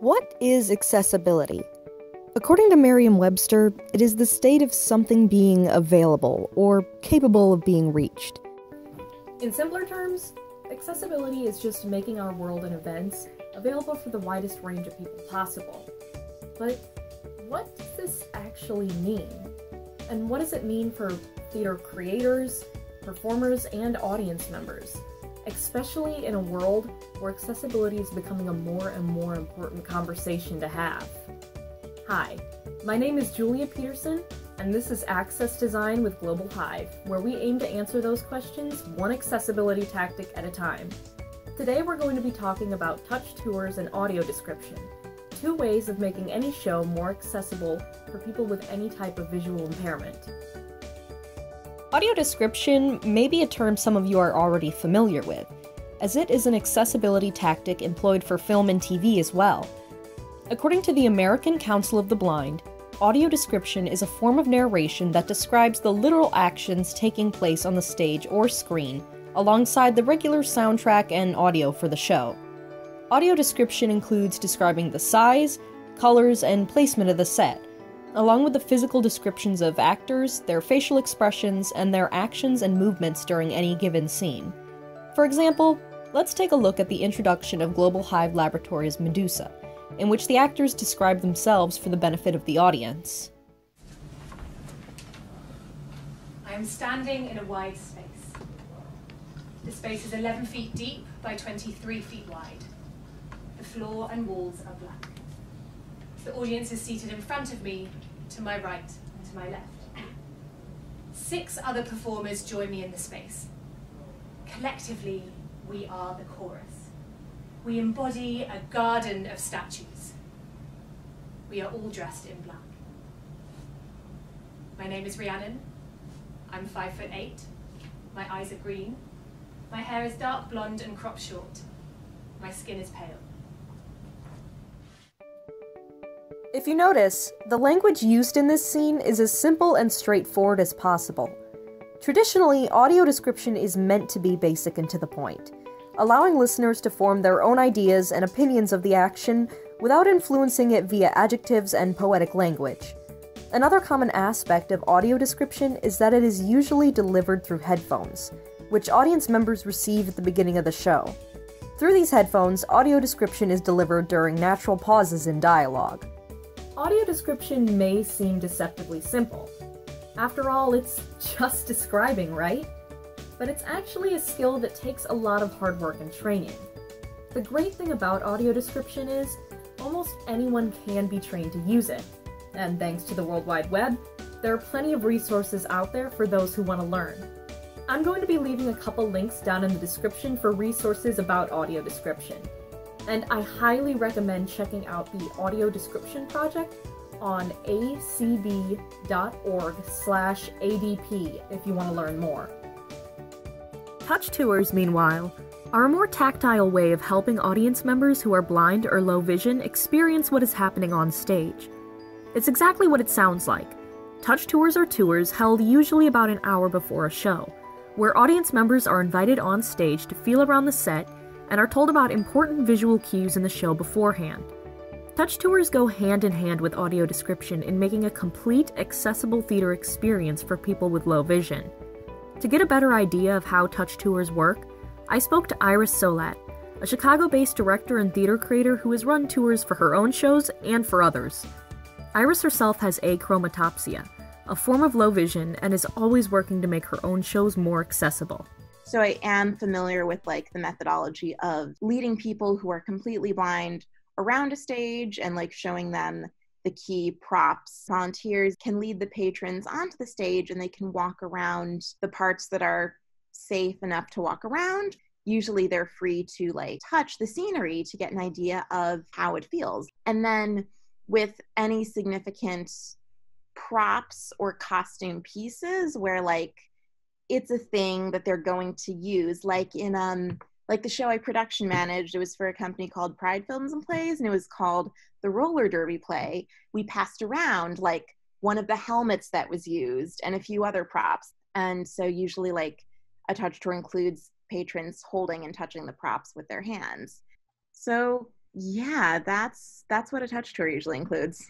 What is accessibility? According to Merriam Webster, it is the state of something being available or capable of being reached. In simpler terms, accessibility is just making our world and events available for the widest range of people possible. But what does this actually mean? And what does it mean for theater creators, performers, and audience members? Especially in a world where accessibility is becoming a more and more important conversation to have. Hi, my name is Julia Peterson, and this is Access Design with Global Hive, where we aim to answer those questions one accessibility tactic at a time. Today we're going to be talking about touch tours and audio description, two ways of making any show more accessible for people with any type of visual impairment. Audio description may be a term some of you are already familiar with, as it is an accessibility tactic employed for film and TV as well. According to the American Council of the Blind, audio description is a form of narration that describes the literal actions taking place on the stage or screen, alongside the regular soundtrack and audio for the show. Audio description includes describing the size, colors, and placement of the set, along with the physical descriptions of actors, their facial expressions, and their actions and movements during any given scene. For example, let's take a look at the introduction of Global Hive Laboratories' Medusa, in which the actors describe themselves for the benefit of the audience. I am standing in a wide space. The space is 11 feet deep by 23 feet wide. The floor and walls are black. The audience is seated in front of me, to my right, and to my left. Six other performers join me in the space. Collectively, we are the chorus. We embody a garden of statues. We are all dressed in black. My name is Rhiannon. I'm five foot eight. My eyes are green. My hair is dark blonde and cropped short. My skin is pale. If you notice, the language used in this scene is as simple and straightforward as possible. Traditionally, audio description is meant to be basic and to the point, allowing listeners to form their own ideas and opinions of the action without influencing it via adjectives and poetic language. Another common aspect of audio description is that it is usually delivered through headphones, which audience members receive at the beginning of the show. Through these headphones, audio description is delivered during natural pauses in dialogue. Audio description may seem deceptively simple. After all, it's just describing, right? But it's actually a skill that takes a lot of hard work and training. The great thing about audio description is, almost anyone can be trained to use it. And thanks to the World Wide Web, there are plenty of resources out there for those who want to learn. I'm going to be leaving a couple links down in the description for resources about audio description and I highly recommend checking out the audio description project on acb.org slash adp if you want to learn more. Touch tours, meanwhile, are a more tactile way of helping audience members who are blind or low vision experience what is happening on stage. It's exactly what it sounds like. Touch tours are tours held usually about an hour before a show, where audience members are invited on stage to feel around the set and are told about important visual cues in the show beforehand. Touch tours go hand in hand with audio description in making a complete, accessible theater experience for people with low vision. To get a better idea of how touch tours work, I spoke to Iris Sowlat, a Chicago based director and theater creator who has run tours for her own shows and for others. Iris herself has achromatopsia, a form of low vision, and is always working to make her own shows more accessible. So I am familiar with like the methodology of leading people who are completely blind around a stage and like showing them the key props. Volunteers can lead the patrons onto the stage and they can walk around the parts that are safe enough to walk around. Usually they're free to like touch the scenery to get an idea of how it feels. And then with any significant props or costume pieces where like it's a thing that they're going to use like in um like the show i production managed it was for a company called pride films and plays and it was called the roller derby play we passed around like one of the helmets that was used and a few other props and so usually like a touch tour includes patrons holding and touching the props with their hands so yeah, that's that's what a touch tour usually includes.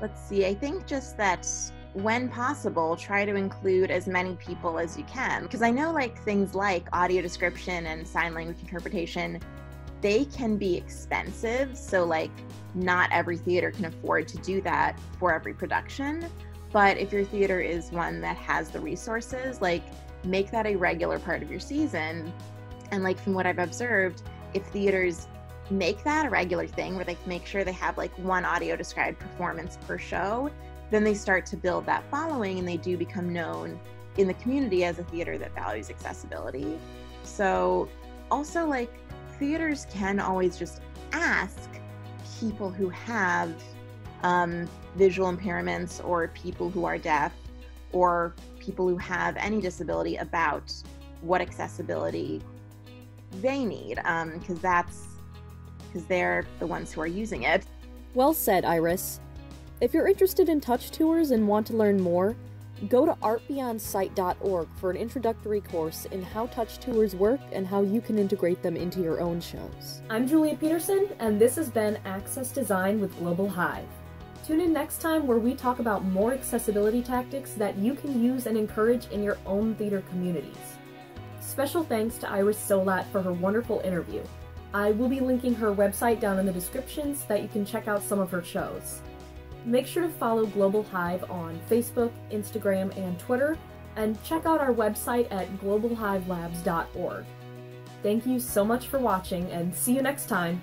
Let's see. I think just that when possible, try to include as many people as you can. Because I know, like, things like audio description and sign language interpretation, they can be expensive. So, like, not every theater can afford to do that for every production. But if your theater is one that has the resources, like, make that a regular part of your season. And, like, from what I've observed, if theaters make that a regular thing where they make sure they have like one audio described performance per show, then they start to build that following and they do become known in the community as a theater that values accessibility. So, also, like, theaters can always just ask people who have um, visual impairments or people who are deaf or people who have any disability about what accessibility they need because um, that's because they're the ones who are using it. Well said, Iris. If you're interested in touch tours and want to learn more, go to artbeyondsight.org for an introductory course in how touch tours work and how you can integrate them into your own shows. I'm Julia Peterson, and this has been Access Design with Global Hive. Tune in next time where we talk about more accessibility tactics that you can use and encourage in your own theater communities. Special thanks to Iris Sowlat for her wonderful interview. I will be linking her website down in the description so that you can check out some of her shows. Make sure to follow Global Hive on Facebook, Instagram, and Twitter, and check out our website at globalhivelabs.org. Thank you so much for watching, and see you next time!